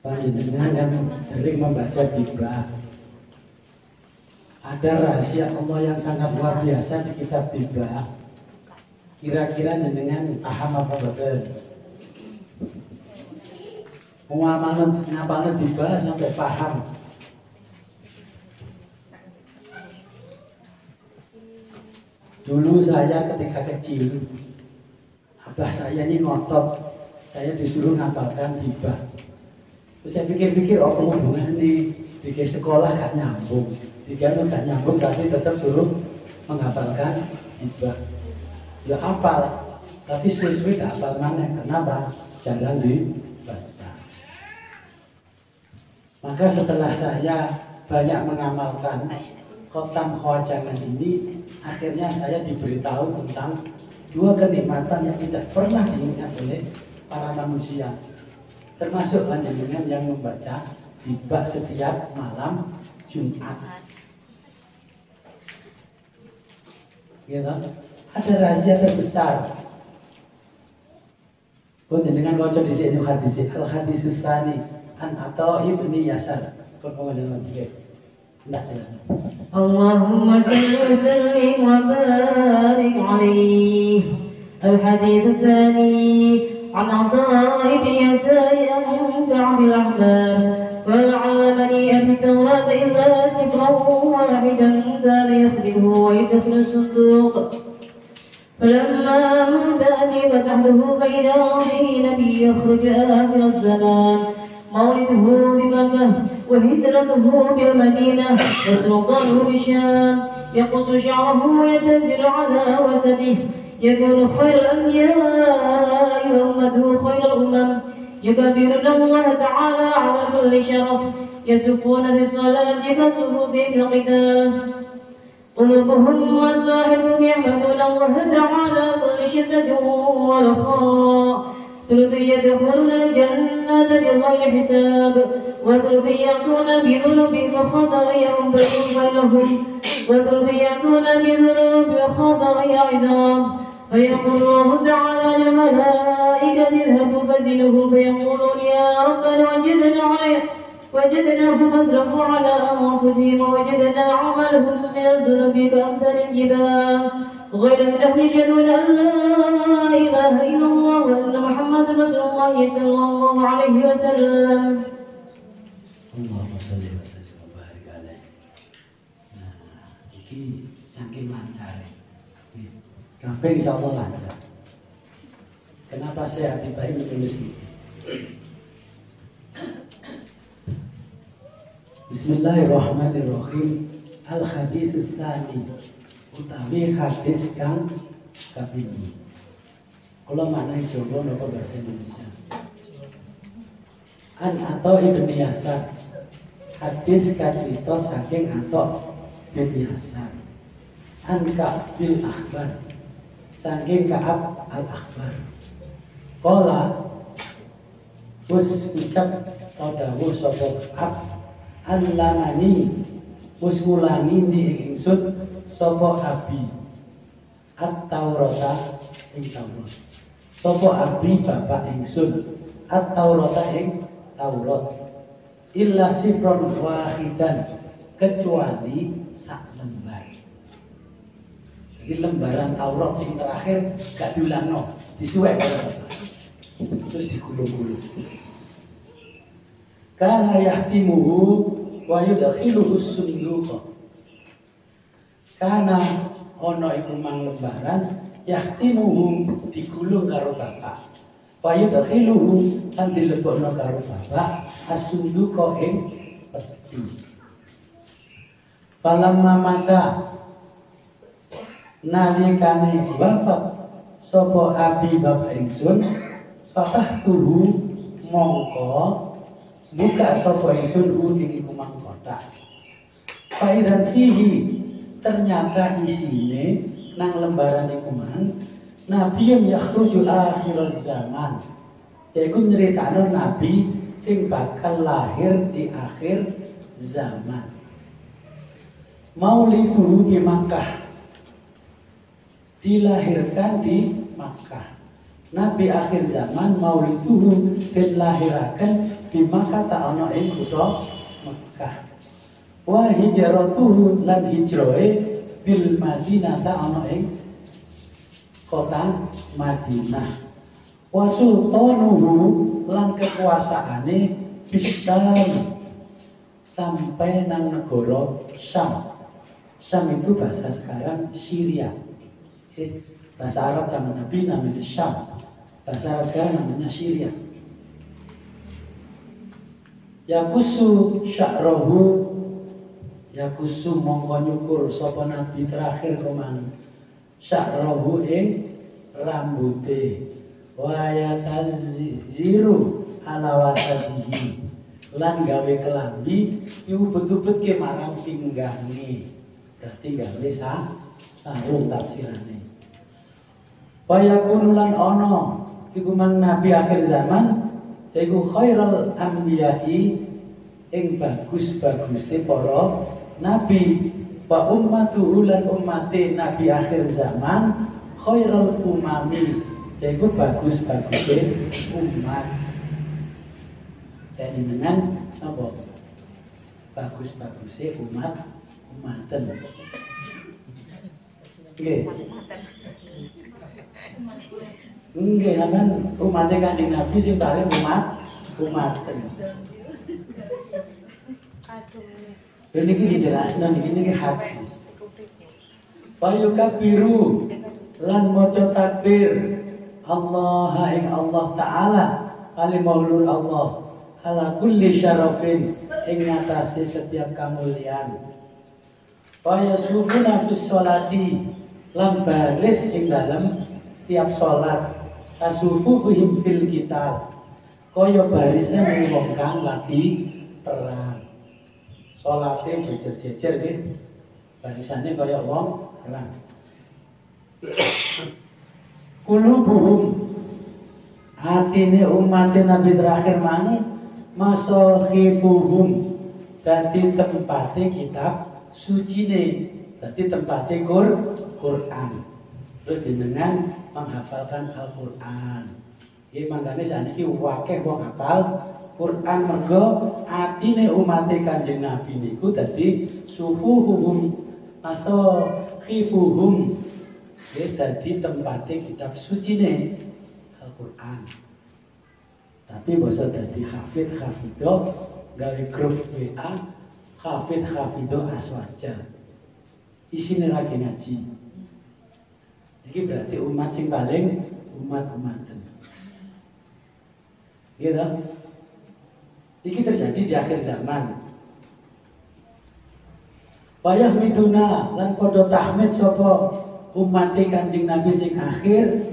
Panjenengan kan sering membaca Bibah. Ada rahasia Allah yang sangat luar biasa di kitab Bibah. Kira-kira jenengan paham apa betul? Ngapalin ngapalin Bibah sampai paham. Dulu saya ketika kecil, abah saya ini ngotot, saya disuruh ngapalkan Bibah Terus saya pikir-pikir, oh hubungan di di sekolah gak nyambung. Di gak nyambung, tapi tetap suruh menghafalkan hibah. Ya hafal, tapi gak hafal mana. Kenapa? Jarang dibaca. Maka setelah saya banyak mengamalkan kotam khawajangan ini, akhirnya saya diberitahu tentang dua kenikmatan yang tidak pernah diingat oleh para manusia termasuk panjenengan yang membaca tiba setiap malam Jumat. Gitu. Ada rahasia terbesar. Pun dengan wajah di sini hadis al hadis sani an atau ibni yasar. Kau dalam tiga. Tidak jelas. Allahumma salli wa sallim wa barik alaihi. الحديث الثاني عن عطاء بن يسار أن كعب الأحباب قال علمني أبي التوراة إلا سفرا واحدا كان يخدمه ويدخل الصندوق. فلما مهداني فتحته فإذا به نبي يخرج آخر الزمان. مولده بمكة وهزلته بالمدينة وسلطانه بالشام يقص شعره ويتنزل على وسده يكون خير الأنبياء وأمته خير الأمم. يكبرون الله تعالى على كل شرف. الصلاة كصفوف في القتال. قلوبهم وسائر يعبدون الله تعالى كل شدة ورخاء. ثلث يدخلون الجنة بغير حساب. وثلث يأتون بذنوب وخطاياهم فيغفر لهم. وثلث يأتون بذنوب وخطايا عظام. فيقول الله تعالى للملائكة اذهبوا فزنوه فيقولون يا ربنا وجدنا عليه وجدناهم أسرفوا على أنفسهم ووجدنا عملهم من الذنوب كأمثال الجبال غير أنهم يشهدون أن لا إله إلا الله وأن محمد رسول الله صلى الله عليه وسلم اللهم صل وسلم وبارك عليه. Nah, ini saking. Kabeh insya Allah lancar. Kenapa saya hati-hati menulis ini? Bismillahirrahmanirrahim. Al hadis sani utawi hadis kang. Kalau mana Jawa napa bahasa Indonesia? An atau ibni Yasar. Hadis kacerita saking atau bin Yasar. An bil akhbar saking Ka'ab al-Akhbar. Kola Us ucap Tadawu sopo Ka'ab Al-Lamani Us ngulangi di ingsun Sopo Abi. At-Taurata ing Taurat. Sopo Abi bapak ingsun? At-Taurata ing Taurat. Illa sifron wahidan Kecuali sak lembar di lembaran Taurat sing terakhir gak diulangno, disuwek terus digulung-gulung. Kana yahtimuhu wa yudkhiluhu sunduqa. Kana ono iku mang lembaran yahtimuhu digulung karo bapak. Wa yudkhiluhu kan dilebokno karo bapak asunduqa ing peti. Falamma mata nalikane wafat sapa abi bapak ingsun fatah tuhu mongko buka sapa ingsun hu ing iku mangkota faidan fihi ternyata isine nang lembaran iku mang Nabi yang yakhruju akhir zaman. Yaiku nyeritakno nabi sing bakal lahir di akhir zaman. Maulidu di Makkah dilahirkan di Makkah. Nabi akhir zaman mauliduhu den lahiraken di Makkah ta ana ing kutha Mekah. Wa hijratuhu lan hijrahe bil Madinah ta ana kota Madinah. Wa sultanuhu lan kekuasaane Bisam sampai nang negara Syam. Syam itu bahasa sekarang Syria. Bahasa Arab zaman Nabi namanya Syam. Bahasa Arab sekarang namanya Syria. Yakusu sya'rohu. Yakusu mongko nyukur sapa nabi terakhir ke mana Sya'rohu ing rambute. Wa yataziru ala wasadihi. Lan gawe kelambi iku betul-betul ke marang pinggangi berarti gawe sa sarung tafsirane Waya kunulan ono iku mang nabi akhir zaman iku khairul anbiya'i ing bagus-baguse para nabi. Wa ummatuhu lan ummate nabi akhir zaman khairul umami yaitu bagus-baguse umat. Dan dengan apa? Bagus-baguse umat umaten. Oke. Enggak, kan umatnya kanjeng Nabi sing paling umat umaten. Dan ini dijelaskan ini ini hadis. Payuka biru lan moco takbir Allah ing Allah Ta'ala kali maulul Allah ala kulli syarafin ing ngatasi setiap kemuliaan Paya sufuna sholati lan baris ing dalam setiap sholat kasufuhum fil kitab. Kaya barisnya kang lagi perang salate jejer-jejer nggih. Barisane kaya wong perang kulubuhum. Hatine umat Nabi terakhir mana masakhifuhum dadi tempate kitab suci nih. Dadi tempate Qur Quran. Terus jenengan menghafalkan Al-Qur'an Ya mangkane saniki wakeh wong hafal Quran mergo atine umate Kanjeng Nabi niku dadi sufuhuhum aso khifuhum ya dadi tempate kitab sucine Al-Qur'an. Tapi basa dadi hafid hafido gawe grup WA hafid hafido aswaja. Isine lagi ngaji. Ini berarti umat sing paling umat-umatan. Gitu. Ini terjadi di akhir zaman. Wayah miduna lan podo tahmid sapa umat Kanjeng Nabi sing akhir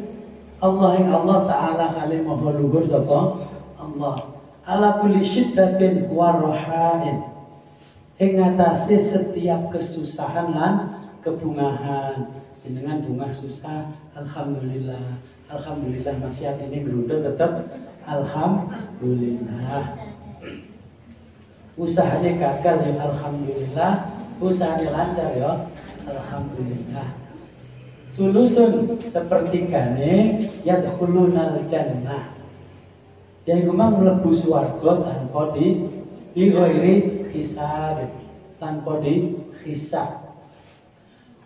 Allah yang Allah taala kali maha luhur sapa Allah ala kulli syiddatin wa rahain ing setiap kesusahan lan kebungahan dengan bunga susah alhamdulillah. Alhamdulillah masih ini geruduk tetap alhamdulillah. Usahanya gagal ya alhamdulillah. Usahanya lancar ya alhamdulillah. Sulusun sepertigane yadkhulunal jannah. Yang memang mlebu swarga tanpa di dighairi hisab tanpa di hisab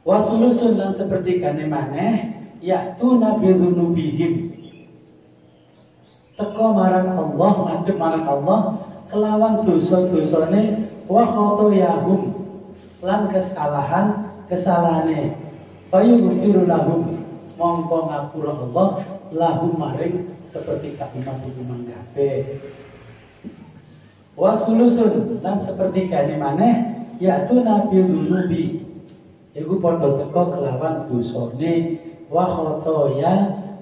wasulusun lan sepertigane maneh yaitu nabi dzunubihim teko marang Allah ngadep marang Allah kelawan dosa-dosane wa khotoyahum lan kesalahan kesalahane. Fayughfiru lahum mongko ngapura Allah lahum maring seperti kalimat hukuman kabeh. Wa sulusun lan seperti kene maneh yaitu nabi dunubi iku padha teko kelawan dosane wa khotoya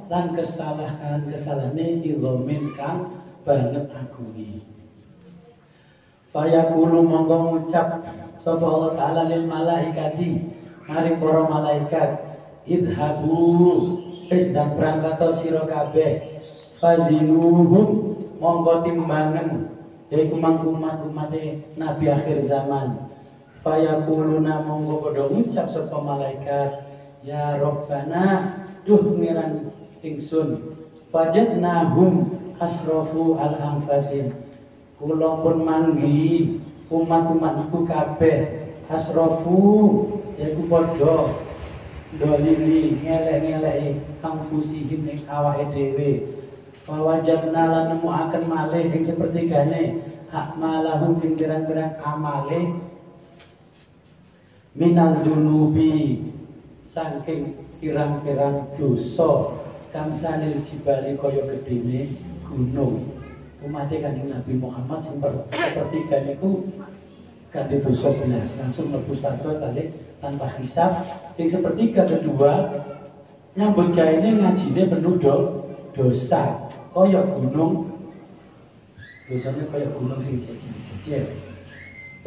lan kesalahan kesalahane idhomin kang banget agungi Fayaqulu monggo ngucap sapa Allah taala lil malaikati maring para malaikat idhabu wis dan berangkat sira kabeh fazinuhum monggo timbangan yaiku mang umat umate nabi akhir zaman fayaquluna monggo padha ngucap sapa malaikat ya robbana duh ngiran ingsun Wajadnahum asrofu al anfasin. Kula pun manggi umat-umat iku kabeh asrofu yaiku padha dolimi ngelek-ngeleki anfusihim ing awake dhewe. Wajadna lan nemuaken malih ing sepertigane hak malahum ing pirang-pirang amale minal dunubi saking pirang-pirang dosa kang sanil jibali kaya gedene gunung. Umat kanjeng Nabi Muhammad sepertiga niku kan dosa belas. Langsung mlebu swarga kali tanpa hisab. Sing sepertiga kedua nyambut gawe ini ngajine penuh do, dosa kaya gunung. Dosanya kaya gunung sing jejir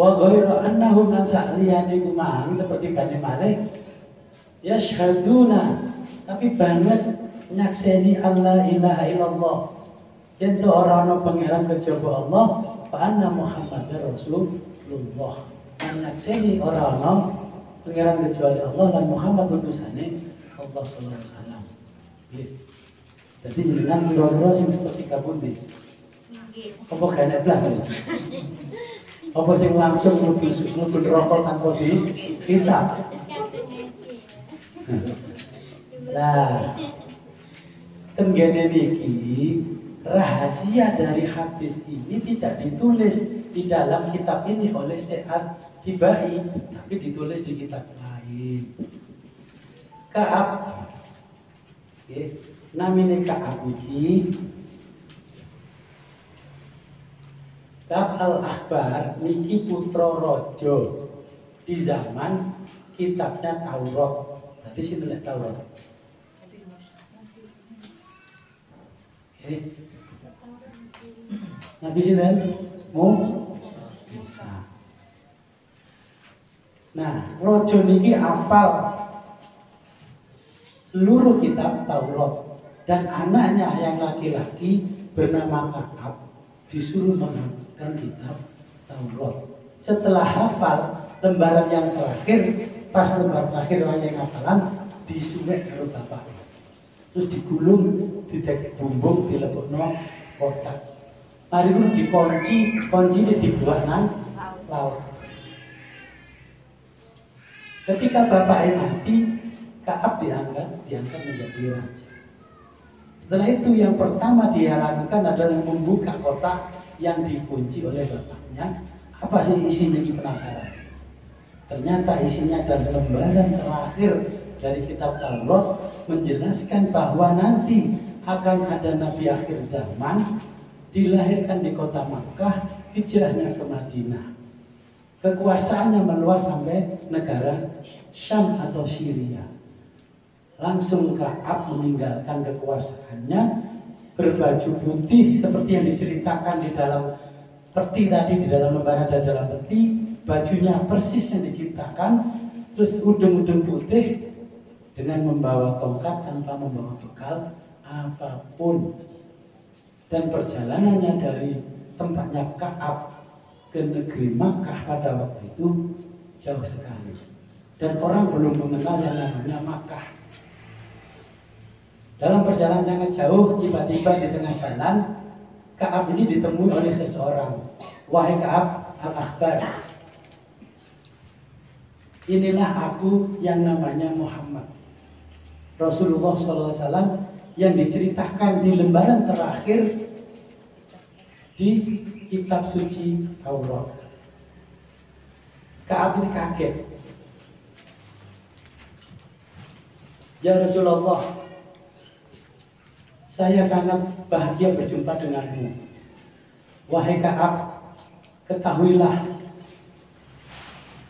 Wa ghairu annahum lan sa'liyane kumang seperti kane malih yashhaduna tapi banget nyakseni Allah ilaha illallah. Yen to ora ana pangeran kejaba Allah fa anna Muhammad Rasulullah. Nyakseni ora ana pangeran kecuali Allah dan Muhammad utusane Allah sallallahu alaihi wasallam. Jadi dengan kira-kira seperti kabundi apa kene blas apa sing langsung mlebu mlebu neraka tanpa dihisab Nah, tenggene niki rahasia dari hadis ini tidak ditulis di dalam kitab ini oleh Sehat Tibai, tapi ditulis di kitab lain. Kaab, okay. namanya Kaab ini Kab al-Akbar niki putra rojo di zaman kitabnya Taurat. Nanti sih tulis Taurat. Eh. Nabi sinten? Mu Musa. Nah, rojo niki apal seluruh kitab Taurat dan anaknya yang laki-laki bernama Kakab disuruh mengambil kan kitab Taurat. Setelah hafal lembaran yang terakhir, pas lembaran terakhir yang hafalan disuwek karo bapak. Terus digulung, didek bumbung, dilebokno kotak. Mari itu dikunci, kunci ini dibuat nang laut. Ketika bapaknya mati, Kaab diangkat, diangkat menjadi raja. Setelah itu yang pertama dia lakukan adalah membuka kotak yang dikunci oleh bapaknya. Apa sih isinya ini penasaran? Ternyata isinya adalah lembaran terakhir dari kitab Taurat menjelaskan bahwa nanti akan ada nabi akhir zaman dilahirkan di kota Makkah, hijrahnya ke Madinah. Kekuasaannya meluas sampai negara Syam atau Syria. Langsung Kaab meninggalkan kekuasaannya berbaju putih seperti yang diceritakan di dalam peti tadi di dalam lembaran dan dalam peti. Bajunya persis yang diciptakan terus udung-udung putih dengan membawa tongkat tanpa membawa bekal apa pun. Dan perjalanannya dari tempatnya Kaab ke negeri Makkah pada waktu itu jauh sekali. Dan orang belum mengenal yang namanya Makkah dalam perjalanan sangat jauh, tiba-tiba di tengah jalan, Kaab ini ditemui oleh seseorang. Wahai Kaab al-Akhbar, inilah aku yang namanya Muhammad. Rasulullah SAW yang diceritakan di lembaran terakhir di kitab suci Taurat. Kaab ini kaget. Ya Rasulullah, saya sangat bahagia berjumpa denganmu. Wahai Kaab, ketahuilah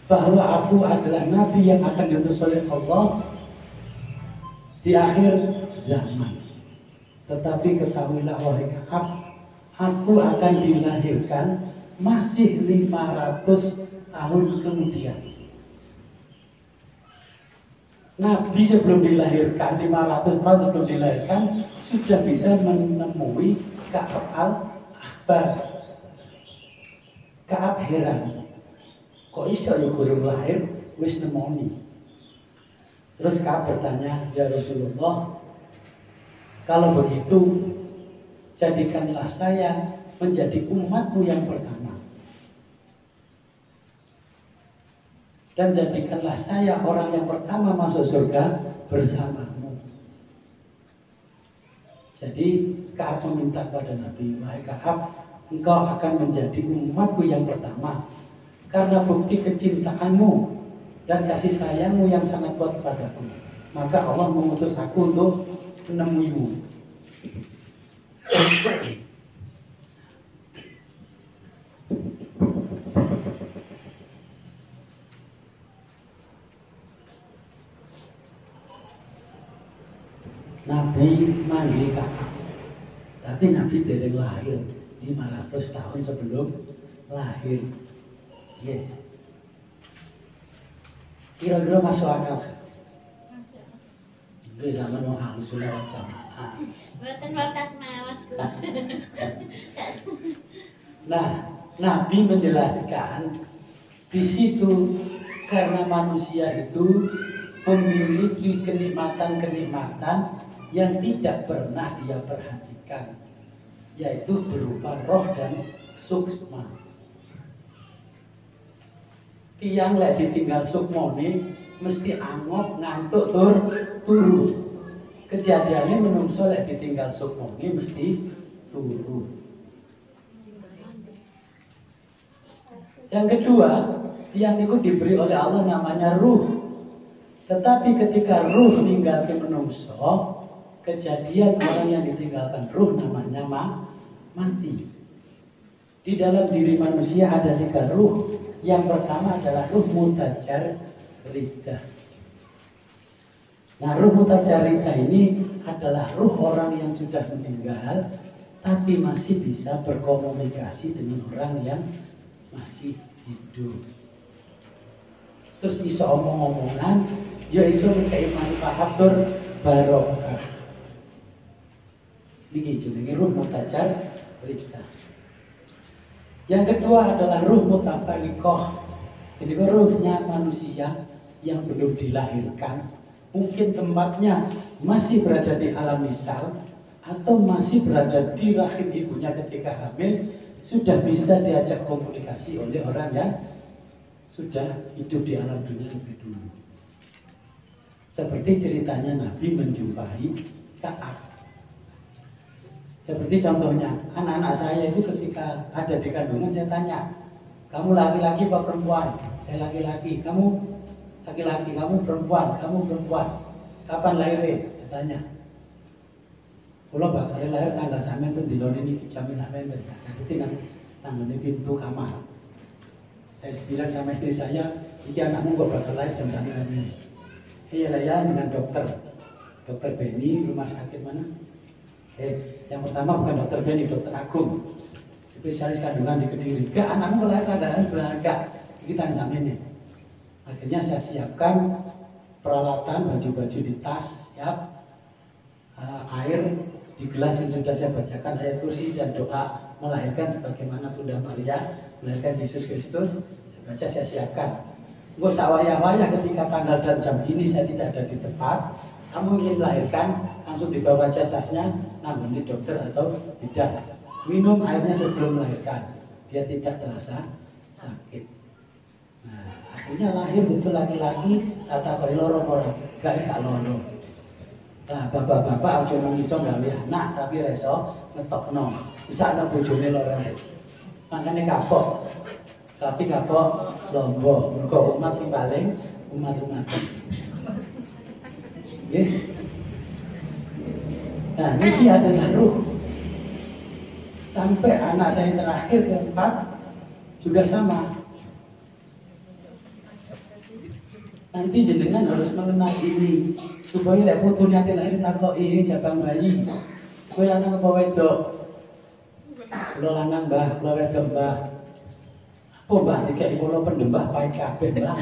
bahwa aku adalah nabi yang akan diutus oleh Allah di akhir zaman. Tetapi ketahuilah wahai Kaab, aku akan dilahirkan masih 500 tahun kemudian. Nabi sebelum dilahirkan, 500 tahun sebelum dilahirkan, sudah bisa menemui Ka'ab al-Akbar. Ka'ab heran. Kok bisa ya gurung lahir, wis nemoni. Terus Ka'ab bertanya, Ya Rasulullah, Kalau begitu, jadikanlah saya menjadi umatmu yang pertama. Dan jadikanlah saya orang yang pertama masuk surga bersamamu. Jadi Kaab meminta kepada Nabi, Wahai Kaab, engkau akan menjadi umatku yang pertama. Karena bukti kecintaanmu dan kasih sayangmu yang sangat kuat kepadaku. Maka Allah mengutus aku untuk menemuimu. Nabi manggil kakak. Tapi Nabi dari lahir 500 tahun sebelum lahir. Yeah. Kira-kira masuk akal. Gue sama mau halus lewat jamaah. Buatan batas. Nah, Nabi menjelaskan di situ karena manusia itu memiliki kenikmatan-kenikmatan yang tidak pernah dia perhatikan, yaitu berupa roh dan sukma. Tiang lek ditinggal sukmone mesti angop ngantuk tur turu. Kejadiannya menungso lek ditinggal sukmone mesti turu. Yang kedua, tiang itu diberi oleh Allah namanya ruh. Tetapi ketika ruh meninggal ke menungso, kejadian orang yang ditinggalkan ruh namanya ma mati. Di dalam diri manusia ada tiga ruh. Yang pertama adalah ruh mutajar rida. Nah, ruh mutajar rida ini adalah ruh orang yang sudah meninggal, tapi masih bisa berkomunikasi dengan orang yang masih hidup. Terus iso omong-omongan, ya iso kayak manfaat barokah. Ini jenenge ruh mutajar rida. Yang kedua adalah ruh mutafarikoh. Ini kan ruhnya manusia yang belum dilahirkan. Mungkin tempatnya masih berada di alam misal atau masih berada di rahim ibunya ketika hamil sudah bisa diajak komunikasi oleh orang yang sudah hidup di alam dunia lebih dulu. Seperti ceritanya Nabi menjumpai Kaab. Seperti contohnya, anak-anak saya itu ketika ada di kandungan saya tanya, kamu laki-laki apa perempuan? Saya laki-laki, kamu laki-laki, kamu perempuan, kamu perempuan. Kapan lahirnya? Saya tanya. Kalau bakal lahir tanggal pun di ini dijamin apa yang Jadi nang ini pintu kamar. Saya bilang sama istri saya, ini anakmu kok bakal lahir jam sampai ini. Iya lah ya dengan dokter, dokter Beni rumah sakit mana? Eh, yang pertama bukan dokter Beni, dokter Agung, spesialis kandungan di Kediri. Gak anakmu lahir keadaan beragak, kita ini. Akhirnya saya siapkan peralatan baju-baju di tas, siap, uh, air di gelas yang sudah saya bacakan ayat kursi dan doa melahirkan sebagaimana Bunda Maria melahirkan Yesus Kristus. Saya baca, saya siapkan. Gue sawaya-waya ketika tanggal dan jam ini saya tidak ada di tempat. Kamu ingin melahirkan, langsung dibawa aja tasnya, nangani dokter atau tidak. Minum airnya sebelum melahirkan, dia tidak terasa sakit. Nah, akhirnya lahir betul laki-laki, kata kau loro orang, gak gak loro. Nah, bapak-bapak aja nang iso gawe anak tapi reso ngetokno. Bisa ana bojone loro. Makane kapok. Tapi kapok lombo. Mergo umat sing paling umat-umat. Nah, ini adalah ruh. Sampai anak saya terakhir keempat juga sama. Nanti jenengan harus mengenal ini supaya lek putu nanti lahir takok ini jabang bayi. Kowe lanang apa wedok? Kula lanang Mbah, kula wedok Mbah. Apa Mbah dikek kula pendembah pahit kabeh Mbah.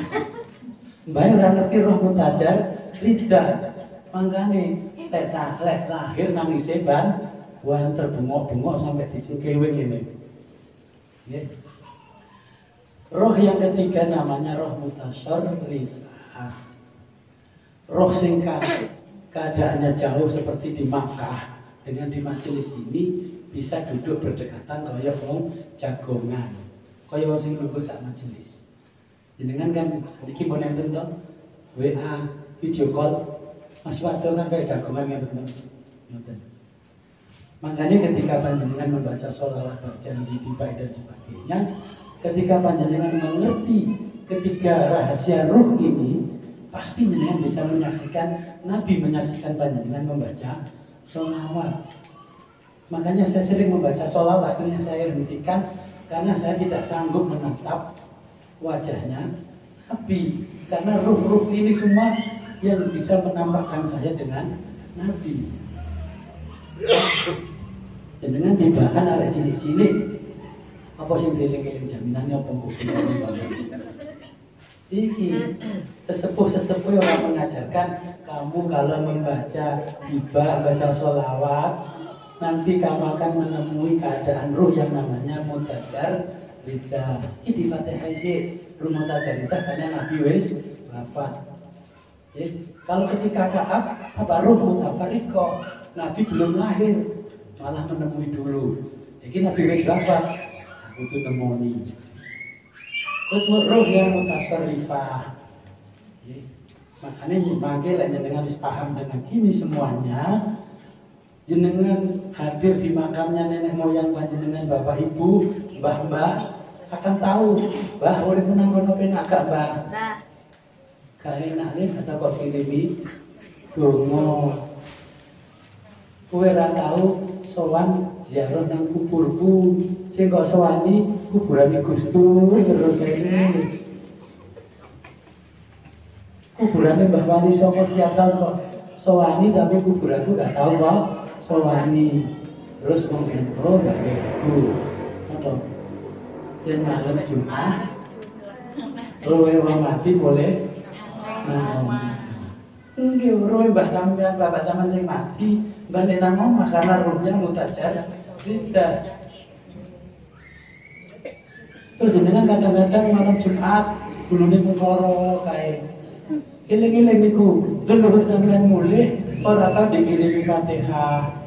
Mbah ora ngerti roh mutajar lidah. Mangkane lek lek lahir nangis ban wan terbengok-bengok sampai dicengkewing ini. Ya. Roh yang ketiga namanya roh mutasor rifah. Roh sing keadaannya jauh seperti di Makkah dengan di majelis ini bisa duduk berdekatan kaya wong jagongan kaya wong sing nunggu sak majelis jenengan kan iki mau nenten to WA video call Mas Wado kan kayak jagongan ya betul Makanya ketika panjenengan membaca sholawat berjanji tiba dan sebagainya, ketika panjenengan mengerti ketiga rahasia ruh ini, pasti jenengan bisa menyaksikan Nabi menyaksikan panjenengan membaca sholawat. Makanya saya sering membaca sholawat, akhirnya saya hentikan karena saya tidak sanggup menatap wajahnya Nabi. Karena ruh-ruh ini semua yang bisa menampakkan saya dengan Nabi. Jenengan tibakan arek cilik-cilik. Apa sing dieling-eling jaminannya apa Iki sesepuh-sesepuh yang mengajarkan kamu kalau membaca hibah, baca sholawat, nanti kamu akan menemui keadaan ruh yang namanya mutajar rida. Ini di Fatihah sih ruh mutajar karena Nabi wis wafat. Ya, kalau ketika Kaab, apa ruh mutafariko, Nabi belum lahir, malah menemui dulu. Jadi Nabi wis wafat, aku tuh nemoni. Terus roh yang mutasarrifah. Ya, makanya mangke lah jenengan harus paham dengan ini semuanya. Jenengan hadir di makamnya nenek moyang panjenengan bapak ibu, mbah mbah akan tahu bah oleh menang kono penak. Nah, Kaenak nih kata kok kirimi dongo Kue ra tahu sowan ziarah nang kuburku. Sing kok sowani kuburane Gus Dur terus ini kuburane Mbah Songo tiap tahun kok sowani tapi kuburanku gak tahu kok sowani. Terus mungkin oh gak begitu apa? Dan malam Jumat wong mati boleh Nggih, roh mbah sampean bapak sampean sing mati, balik nang omah karena rohnya mutajar tidak. Terus jenengan kadang-kadang malam Jumat gulune mengkoro kae. Eling-eling niku leluhur sampean mulih ora tau dikirimi Fatihah.